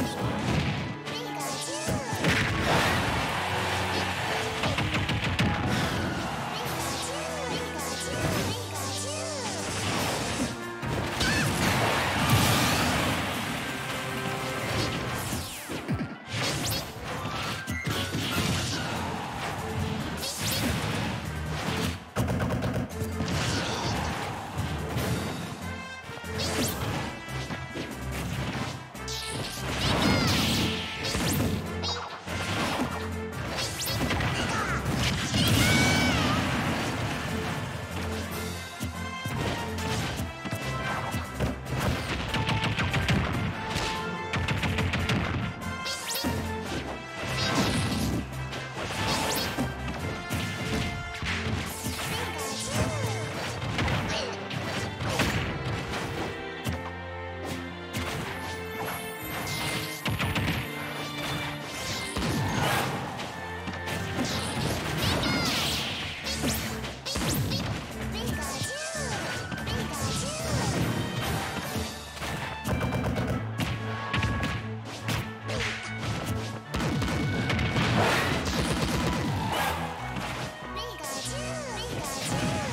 Tschüss. Let's go.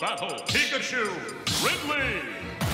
Battle. Pikachu. Ridley.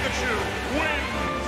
Pikachu wins.